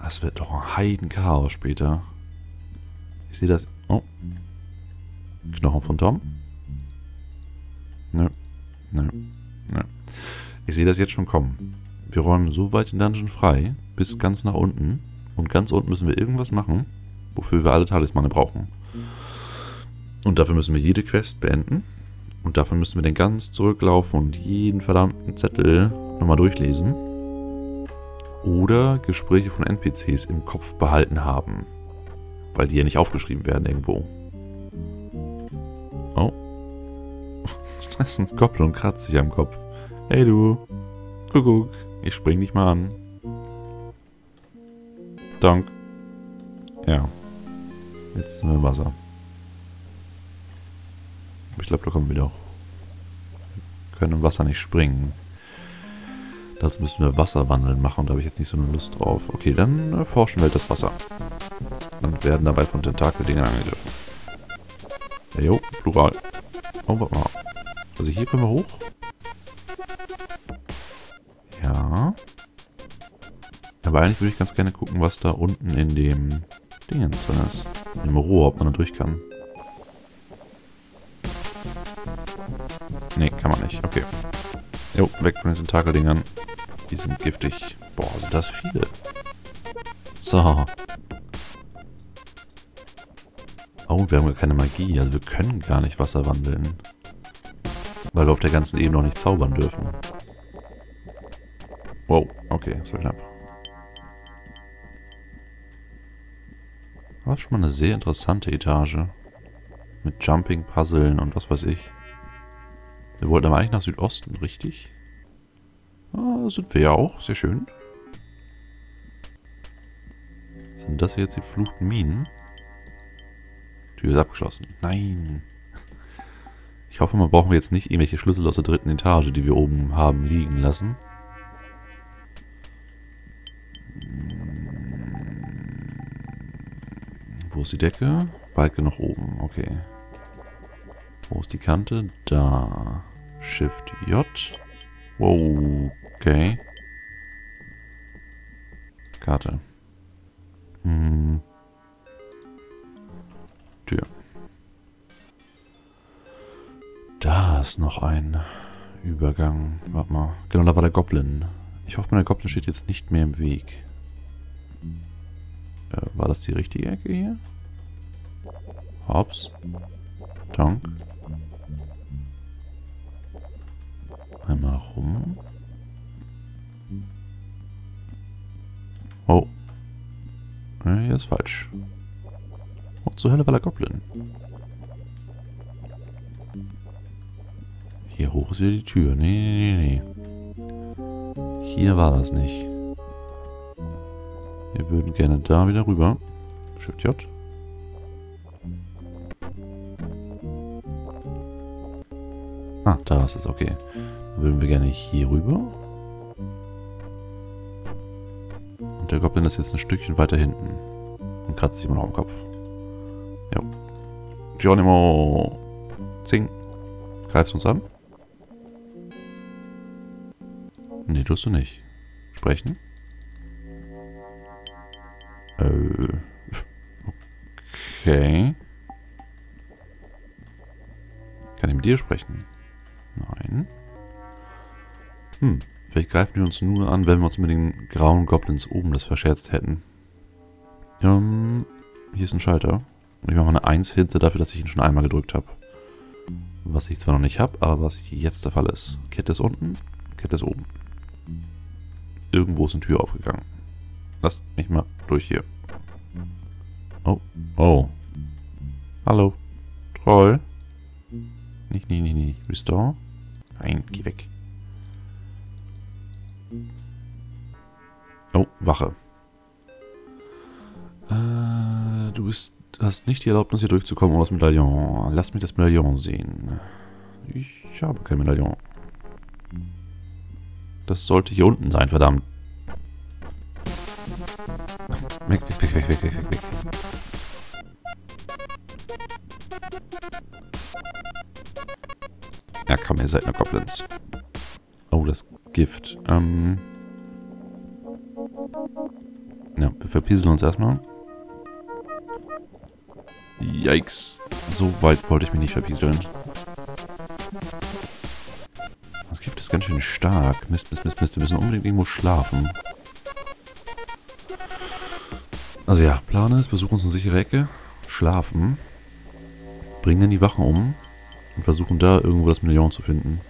Das wird doch ein Heidenchaos später. Ich sehe das... Oh. Knochen von Tom. Nö. Nö. Nö. Ich sehe das jetzt schon kommen. Wir räumen so weit den Dungeon frei, bis ganz nach unten. Und ganz unten müssen wir irgendwas machen, wofür wir alle Talismane brauchen. Und dafür müssen wir jede Quest beenden. Und dafür müssen wir dann ganz zurücklaufen und jeden verdammten Zettel nochmal durchlesen. Oder Gespräche von NPCs im Kopf behalten haben. Weil die ja nicht aufgeschrieben werden irgendwo. Oh. Das ist ein Goblin und kratzt sich am Kopf. Hey du. Kuckuck. Ich spring dich mal an. Dank. Ja. Jetzt sind wir im Wasser. Ich glaube, da kommen wir wieder. Wir können im Wasser nicht springen. Dazu müssen wir Wasserwandeln machen. Da habe ich jetzt nicht so eine Lust drauf. Okay, dann erforschen wir das Wasser. Und werden dabei von Tentakeldingern angegriffen. Jo, plural. Oh, warte mal. Also hier können wir hoch. Ja. Aber eigentlich würde ich ganz gerne gucken, was da unten in dem Dingens drin ist. In dem Rohr, ob man da durch kann. Nee, kann man nicht. Okay. Jo, weg von den Tentakeldingern. Die sind giftig. Boah, sind das viele. So. Oh, wir haben gar keine Magie. Also wir können gar nicht Wasser wandeln. Weil wir auf der ganzen Ebene noch nicht zaubern dürfen. Wow, okay, das war knapp. War schon mal eine sehr interessante Etage. Mit Jumping, Puzzlen und was weiß ich. Wir wollten aber eigentlich nach Südosten, richtig? Ah, sind wir ja auch. Sehr schön. Sind das jetzt die fluchten Minen? Tür ist abgeschlossen. Nein. Ich hoffe, mal brauchen wir jetzt nicht irgendwelche Schlüssel aus der dritten Etage, die wir oben haben liegen lassen. Wo ist die Decke? Weit genug oben, okay. Wo ist die Kante? Da. Shift J. Wow, okay. Karte. Hm. Tür. Da ist noch ein Übergang. Warte mal. Genau, da war der Goblin. Ich hoffe, der Goblin steht jetzt nicht mehr im Weg. Äh, war das die richtige Ecke hier? Hops. Dank. Einmal rum. Oh. Hier ist falsch. Oh, zur Hölle war der Goblin. Hier hoch ist wieder die Tür. Nee, nee, nee. Hier war das nicht. Wir würden gerne da wieder rüber. Shift J. Ah, da ist es, okay. Würden wir gerne hier rüber. Und der Goblin ist jetzt ein Stückchen weiter hinten. Und kratzt sich immer noch am Kopf. Jo. Geronimo. Zing. Greifst uns an? Nee, tust du nicht. Sprechen? Äh. Okay. Kann ich mit dir sprechen? Hm. Vielleicht greifen die uns nur an, wenn wir uns mit den grauen Goblins oben das verscherzt hätten. Ähm, hier ist ein Schalter. Und ich mache mal eine 1 hinter dafür, dass ich ihn schon einmal gedrückt habe. Was ich zwar noch nicht habe, aber was jetzt der Fall ist. Kette ist unten, Kette ist oben. Irgendwo ist eine Tür aufgegangen. Lasst mich mal durch hier. Oh, oh. Hallo. Troll. Nicht, nicht, nicht, nicht. Restore. Nein, geh weg. Oh, Wache. Äh, du bist, hast nicht die Erlaubnis, hier durchzukommen ohne das Medaillon. Lass mich das Medaillon sehen. Ich habe kein Medaillon. Das sollte hier unten sein, verdammt. Weg, weg, weg, weg, weg, weg, weg, weg. Ja, komm, ihr seid nur Goblins. Oh, das Gift. Ähm. Wir verpieseln uns erstmal. Yikes. So weit wollte ich mich nicht verpieseln. Das Gift ist ganz schön stark. Mist, Mist, Mist, Mist. Wir müssen unbedingt irgendwo schlafen. Also ja, Plan ist, wir suchen uns eine sichere Ecke, schlafen, bringen dann die Wachen um und versuchen da irgendwo das Medaillon zu finden.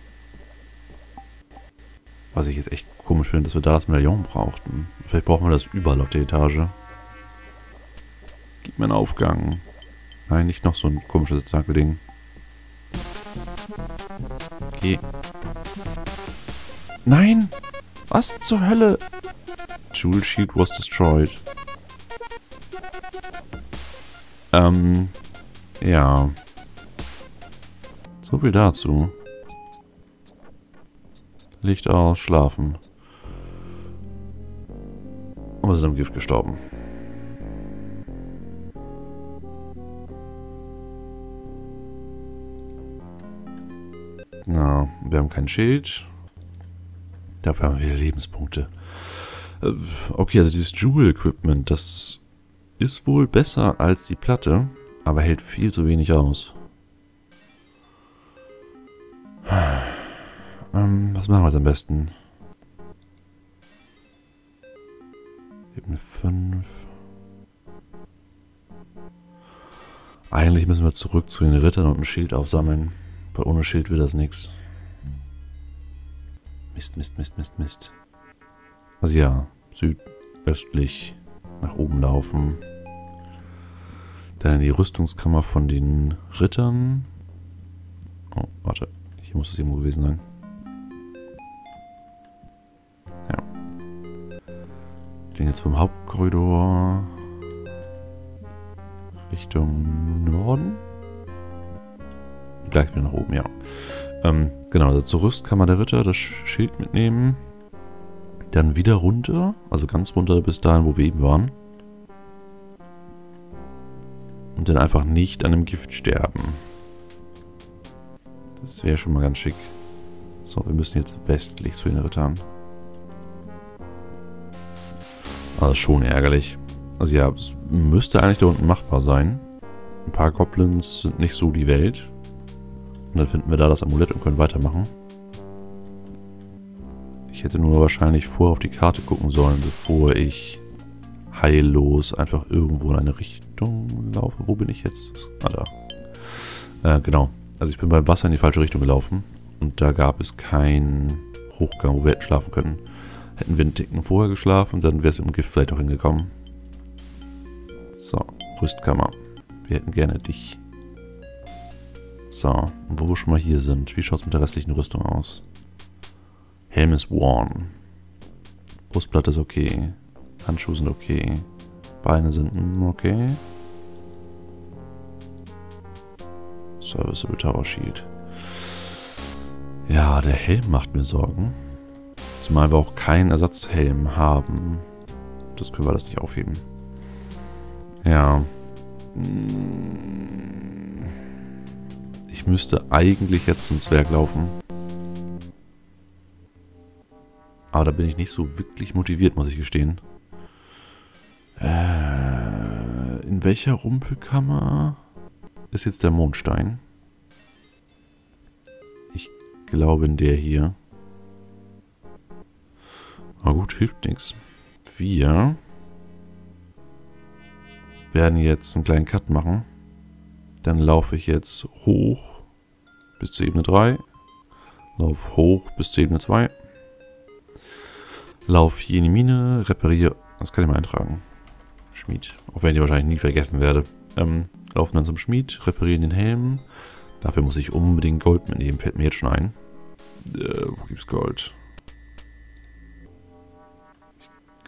Was ich jetzt echt komisch finde, dass wir da das Medaillon brauchten. Vielleicht brauchen wir das überall auf der Etage. Gib mir einen Aufgang. Nein, nicht noch so ein komisches Ding. Okay. Nein! Was zur Hölle? Jewel Shield was destroyed. Ähm, ja. So viel dazu. Licht aus, schlafen. Und wir sind am Gift gestorben. Na, wir haben kein Schild. Dafür haben wir wieder Lebenspunkte. Äh, okay, also dieses Jewel-Equipment, das ist wohl besser als die Platte, aber hält viel zu wenig aus. Was machen wir jetzt am besten? Ebene 5. Eigentlich müssen wir zurück zu den Rittern und ein Schild aufsammeln. Weil ohne Schild wird das nichts. Mist, Mist, Mist, Mist, Mist. Also ja, südöstlich nach oben laufen. Dann in die Rüstungskammer von den Rittern. Oh, warte. Hier muss es irgendwo gewesen sein. Den jetzt vom Hauptkorridor Richtung Norden. Gleich wieder nach oben, ja. Ähm, genau, also zur Rüstkammer der Ritter das Schild mitnehmen. Dann wieder runter, also ganz runter bis dahin, wo wir eben waren. Und dann einfach nicht an dem Gift sterben. Das wäre schon mal ganz schick. So, wir müssen jetzt westlich zu den Rittern. Also schon ärgerlich. Also ja, es müsste eigentlich da unten machbar sein. Ein paar Goblins sind nicht so die Welt. Und dann finden wir da das Amulett und können weitermachen. Ich hätte nur wahrscheinlich vorher auf die Karte gucken sollen, bevor ich heillos einfach irgendwo in eine Richtung laufe. Wo bin ich jetzt? Ah, da. Äh, genau. Also ich bin beim Wasser in die falsche Richtung gelaufen. Und da gab es keinen Hochgang, wo wir hätten schlafen können. Hätten wir einen Ticken vorher geschlafen, dann wäre es mit dem Gift vielleicht auch hingekommen. So, Rüstkammer. Wir hätten gerne dich. So, und wo wir schon mal hier sind, wie schaut es mit der restlichen Rüstung aus? Helm ist worn. Brustplatte ist okay. Handschuhe sind okay. Beine sind hm, okay. Serviceable Tower Shield. Ja, der Helm macht mir Sorgen. Zumal wir auch keinen Ersatzhelm haben. Das können wir das nicht aufheben. Ja. Ich müsste eigentlich jetzt zum Zwerg laufen. Aber da bin ich nicht so wirklich motiviert, muss ich gestehen. Äh, in welcher Rumpelkammer ist jetzt der Mondstein? Ich glaube in der hier. Na gut, hilft nichts. Wir werden jetzt einen kleinen Cut machen. Dann laufe ich jetzt hoch bis zur Ebene 3. Lauf hoch bis zur Ebene 2. Lauf hier in die Mine, repariere. Das kann ich mal eintragen. Schmied. Auch wenn ich wahrscheinlich nie vergessen werde. Ähm, laufen dann zum Schmied, reparieren den Helm. Dafür muss ich unbedingt Gold mitnehmen, fällt mir jetzt schon ein. Äh, wo gibt's Gold?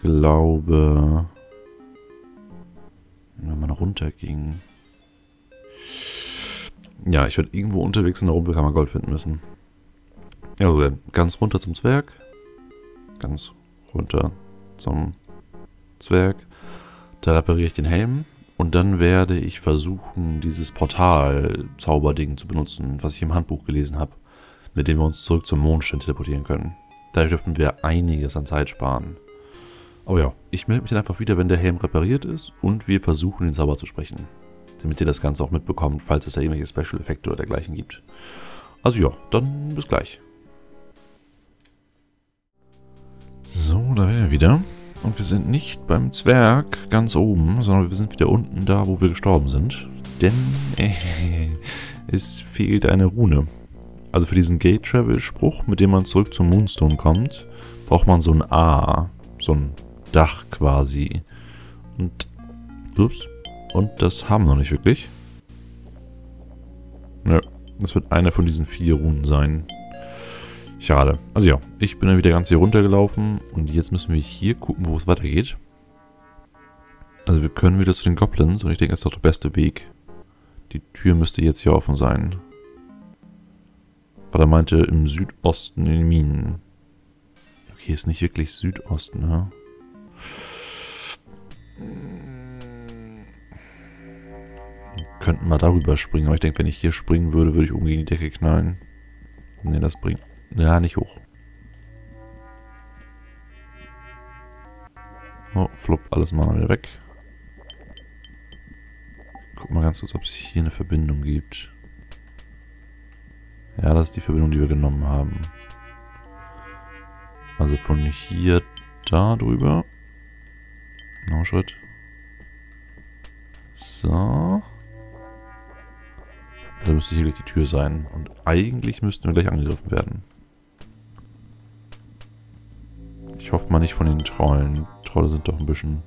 Glaube, wenn man runter ging. Ja, ich werde irgendwo unterwegs in der Rumpelkammer Gold finden müssen. Also ganz runter zum Zwerg. Ganz runter zum Zwerg. Da repariere ich den Helm. Und dann werde ich versuchen, dieses Portal-Zauberding zu benutzen, was ich im Handbuch gelesen habe, mit dem wir uns zurück zum Mondstein teleportieren können. Dadurch dürfen wir einiges an Zeit sparen. Aber ja, ich melde mich dann einfach wieder, wenn der Helm repariert ist und wir versuchen, den Zauber zu sprechen. Damit ihr das Ganze auch mitbekommt, falls es da irgendwelche Special-Effekte oder dergleichen gibt. Also ja, dann bis gleich. So, da wären wir wieder. Und wir sind nicht beim Zwerg ganz oben, sondern wir sind wieder unten da, wo wir gestorben sind. Denn äh, es fehlt eine Rune. Also für diesen Gate-Travel-Spruch, mit dem man zurück zum Moonstone kommt, braucht man so ein A. So ein Dach quasi. Und, ups, und das haben wir noch nicht wirklich. Nö, das wird eine von diesen vier Runen sein. Schade. Also ja, ich bin dann wieder ganz hier runtergelaufen und jetzt müssen wir hier gucken, wo es weitergeht. Also wir können wieder zu den Goblins und ich denke, das ist doch der beste Weg. Die Tür müsste jetzt hier offen sein. Weil er meinte, im Südosten in den Minen. Okay, ist nicht wirklich Südosten, ne? Könnten mal darüber springen, aber ich denke, wenn ich hier springen würde, würde ich oben gegen die Decke knallen. Ne, das bringt... Ja, nicht hoch. Oh, flupp, alles mal wieder weg. Guck mal ganz kurz, ob es hier eine Verbindung gibt. Ja, das ist die Verbindung, die wir genommen haben. Also von hier da drüber. Noch ein Schritt. So. Da müsste hier gleich die Tür sein. Und eigentlich müssten wir gleich angegriffen werden. Ich hoffe mal nicht von den Trollen. Trolle sind doch ein bisschen...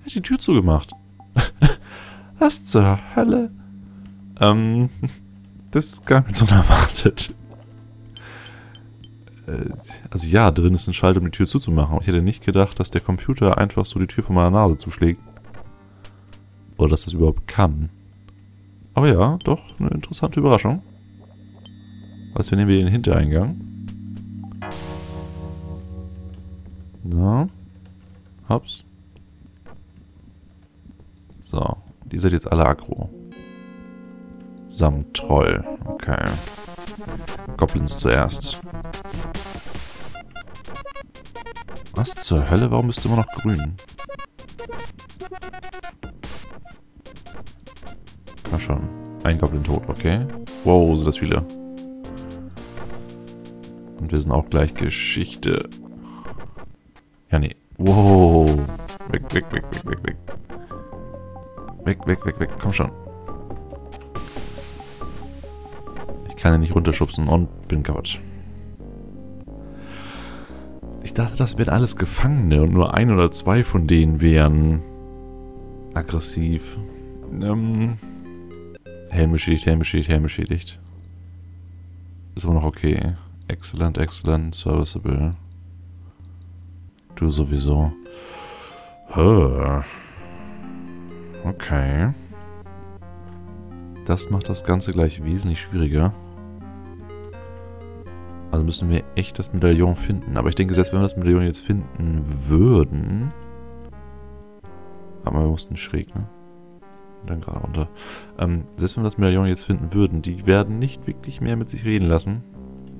Er hat die Tür zugemacht. Was zur Hölle? Ähm, das ist gar nicht so unerwartet. Äh, also ja, drin ist ein Schalter, um die Tür zuzumachen. ich hätte nicht gedacht, dass der Computer einfach so die Tür von meiner Nase zuschlägt. Oder dass das überhaupt kann. Aber ja, doch, eine interessante Überraschung. Also wir nehmen wir den Hintereingang. So. Hops. So. Die seid jetzt alle aggro. Samt Troll. Okay. Goblins zuerst. Was zur Hölle? Warum bist du immer noch grün? Na schon. Ein Goblin tot, okay. Wow, sind das viele. Und wir sind auch gleich Geschichte. Ja, nee. Wow. Weg, weg, weg, weg, weg, weg. Weg, weg, weg, weg. Komm schon. Ich kann ihn nicht runterschubsen und bin kaputt. Ich dachte, das wären alles Gefangene und nur ein oder zwei von denen wären aggressiv. Ähm, Helm beschädigt, Helm beschädigt, Helm beschädigt. Ist aber noch okay. Excellent, excellent, serviceable. Du sowieso. Okay. Das macht das Ganze gleich wesentlich schwieriger. Also müssen wir echt das Medaillon finden. Aber ich denke, selbst wenn wir das Medaillon jetzt finden würden... Aber wir mussten schräg, ne? Dann gerade runter. Ähm, selbst wenn wir das Medaillon jetzt finden würden, die werden nicht wirklich mehr mit sich reden lassen.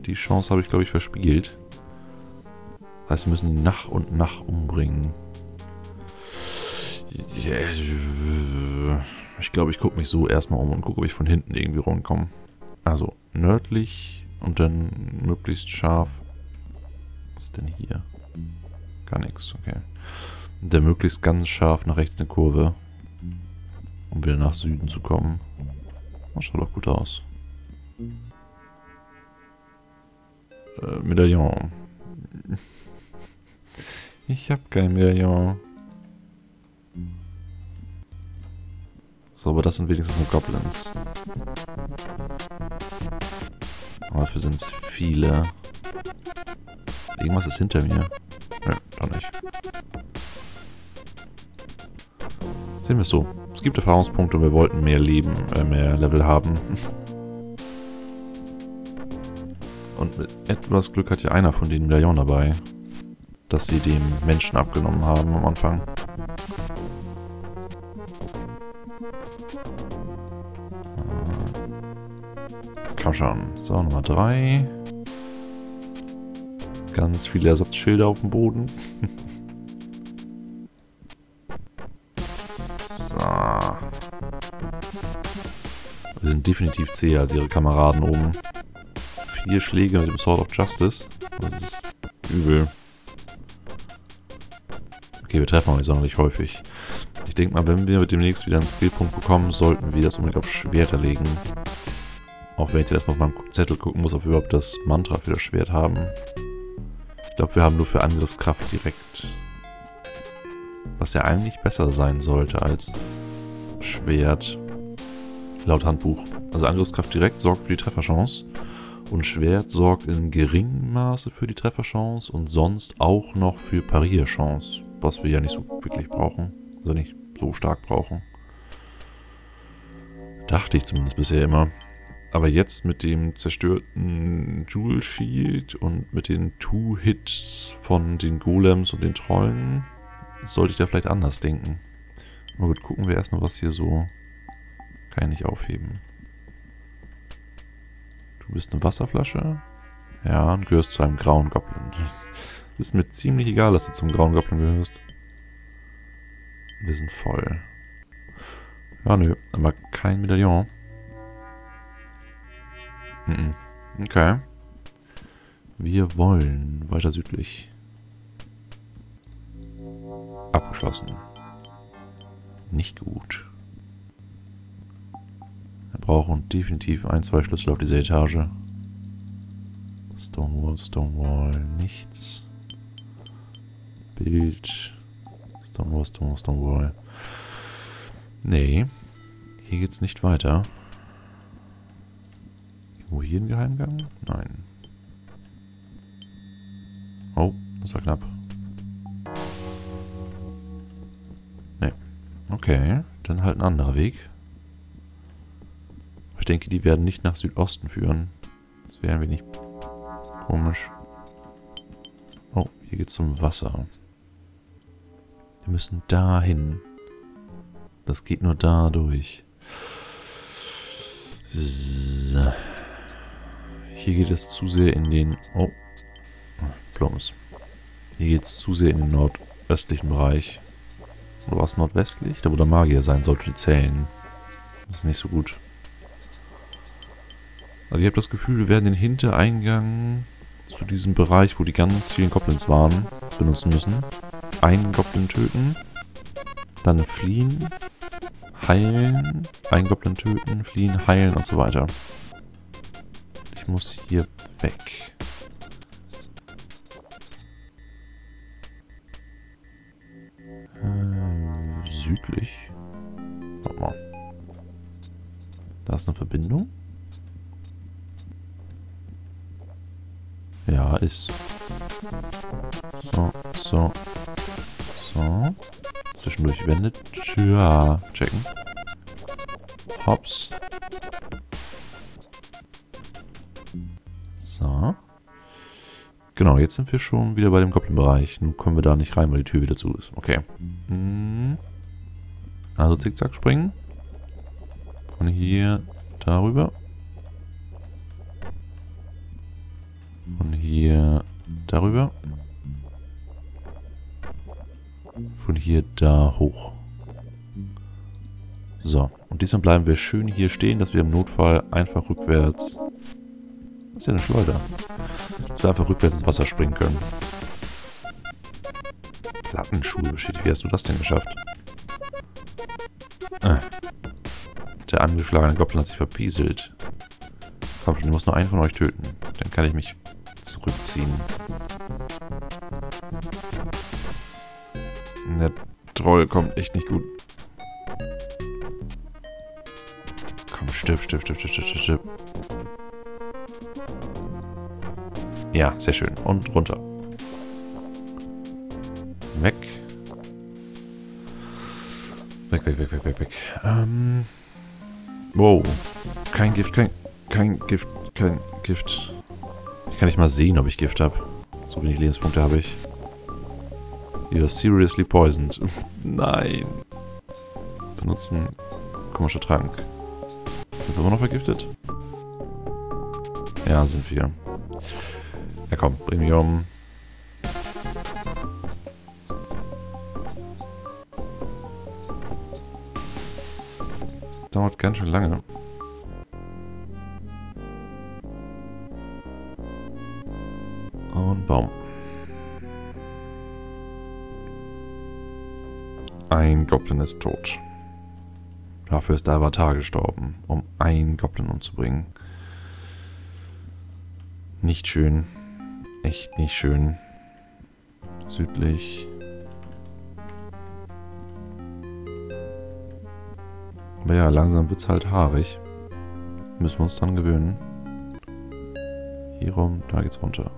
Die Chance habe ich, glaube ich, verspielt. Heißt, wir müssen die nach und nach umbringen. Ich glaube, ich gucke mich so erstmal um und gucke, ob ich von hinten irgendwie rumkomme. Also, nördlich und dann möglichst scharf. Was ist denn hier? Gar nichts, okay. Und dann möglichst ganz scharf nach rechts eine Kurve. Um wieder nach Süden zu kommen. Das schaut doch gut aus. Äh, Medaillon. Ich habe kein Medaillon. So, aber das sind wenigstens nur Goblins. Aber dafür sind es viele. Irgendwas ist hinter mir. Nö, doch nicht. Sehen wir es so. Es gibt Erfahrungspunkte und wir wollten mehr Leben, äh, mehr Level haben. Und mit etwas Glück hat ja einer von den Medaillon dabei. Dass sie dem Menschen abgenommen haben am Anfang. Komm schon. So, Nummer drei. Ganz viele Ersatzschilder auf dem Boden. so. Wir sind definitiv zäher als ihre Kameraden oben. Vier Schläge mit dem Sword of Justice. Das ist übel. Okay, wir treffen aber nicht sonderlich häufig. Ich denke mal, wenn wir mit demnächst wieder einen Skillpunkt bekommen, sollten wir das unbedingt auf Schwerter legen. Auch wenn ich jetzt erstmal auf meinem Zettel gucken muss, ob wir überhaupt das Mantra für das Schwert haben. Ich glaube, wir haben nur für Angriffskraft direkt. Was ja eigentlich besser sein sollte als Schwert. Laut Handbuch. Also Angriffskraft direkt sorgt für die Trefferchance. Und Schwert sorgt in geringem Maße für die Trefferchance und sonst auch noch für Parierchance. Was wir ja nicht so wirklich brauchen. Also nicht so stark brauchen. Dachte ich zumindest bisher immer. Aber jetzt mit dem zerstörten Jewel Shield und mit den Two-Hits von den Golems und den Trollen sollte ich da vielleicht anders denken. Aber gut, gucken wir erstmal, was hier so... Kann ich nicht aufheben. Du bist eine Wasserflasche. Ja, und gehörst zu einem grauen Goblin. Das ist mir ziemlich egal, dass du zum grauen Goblin gehörst. Wir sind voll. Ja, nö, aber kein Medaillon. Mhm. Okay. Wir wollen weiter südlich. Abgeschlossen. Nicht gut. Wir brauchen definitiv ein, zwei Schlüssel auf diese Etage. Stonewall, Stonewall, nichts. Bild. Stonewall, Stonewall, Stonewall. Nee. Hier geht's nicht weiter. Irgendwo hier ein Geheimgang? Nein. Oh, das war knapp. Nee. Okay, dann halt ein anderer Weg. Ich denke, die werden nicht nach Südosten führen. Das wäre ein wenig komisch. Oh, hier geht's zum Wasser. Wir müssen dahin. Das geht nur da durch. So. Hier geht es zu sehr in den... Oh. Plums. Hier geht es zu sehr in den nordöstlichen Bereich. Oder was nordwestlich? Da wo der Magier sein sollte, die zählen. Das ist nicht so gut. Also ich habe das Gefühl, wir werden den Hintereingang zu diesem Bereich, wo die ganz vielen Goblins waren, benutzen müssen. Einen Goblin töten. Dann fliehen. Heilen. Einen Goblin töten, fliehen, heilen und so weiter. Ich muss hier weg. Äh, südlich. Warte mal. Da ist eine Verbindung. Ja, ist. So, so, so. Zwischendurch wendet. Ja, checken. Hops. So. Genau, jetzt sind wir schon wieder bei dem Goblin-Bereich. Nun kommen wir da nicht rein, weil die Tür wieder zu ist. Okay. Hm. Also zickzack springen. Von hier darüber. Von hier darüber. Von hier da hoch. So, und diesmal bleiben wir schön hier stehen, dass wir im Notfall einfach rückwärts ist ja eine Schleuder. Dass wir einfach rückwärts ins Wasser springen können. Plattenschuhe, shit, wie hast du das denn geschafft? Äh. Der angeschlagene Goblin hat sich verpieselt. Komm schon, ich muss nur einen von euch töten. Dann kann ich mich zurückziehen. Der Troll kommt echt nicht gut. Komm, stirb, stirb, stirb, stirb, stirb, stirb. Ja, sehr schön. Und runter. Weg. Weg, weg, weg, weg, weg, weg. Ähm. Wow. Kein Gift, kein, kein Gift, kein Gift. Ich kann nicht mal sehen, ob ich Gift habe. So wenig Lebenspunkte habe ich. You're seriously poisoned. Nein. Benutzen komischer Trank. Sind wir immer noch vergiftet? Ja, sind wir. Na komm, bring mich um. Dauert ganz schön lange. Und Baum. Ein Goblin ist tot. Dafür ist der Avatar gestorben, um einen Goblin umzubringen. Nicht schön. Echt nicht schön. Südlich. Aber ja, langsam wird es halt haarig. Müssen wir uns dran gewöhnen. Hier rum, da geht's runter.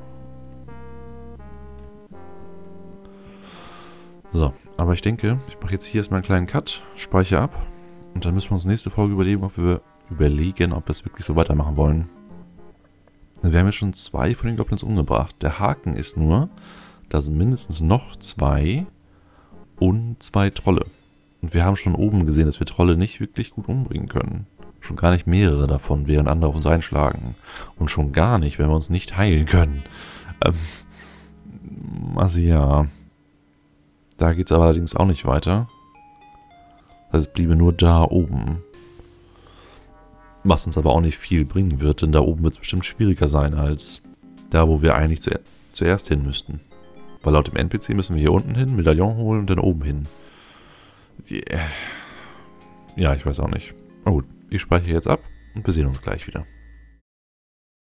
So, aber ich denke, ich mache jetzt hier erstmal einen kleinen Cut, speichere ab und dann müssen wir uns nächste Folge überlegen, ob wir überlegen, ob wir es wirklich so weitermachen wollen. Wir haben jetzt schon zwei von den Goblins umgebracht. Der Haken ist nur, da sind mindestens noch zwei und zwei Trolle. Und wir haben schon oben gesehen, dass wir Trolle nicht wirklich gut umbringen können. Schon gar nicht mehrere davon, während andere auf uns einschlagen. Und schon gar nicht, wenn wir uns nicht heilen können. Ähm, also ja. Da geht es allerdings auch nicht weiter. Also es bliebe nur da oben. Was uns aber auch nicht viel bringen wird, denn da oben wird es bestimmt schwieriger sein als da, wo wir eigentlich zu, zuerst hin müssten. Weil laut dem NPC müssen wir hier unten hin, Medaillon holen und dann oben hin. Yeah. Ja, ich weiß auch nicht. Na gut, ich speichere jetzt ab und wir sehen uns gleich wieder.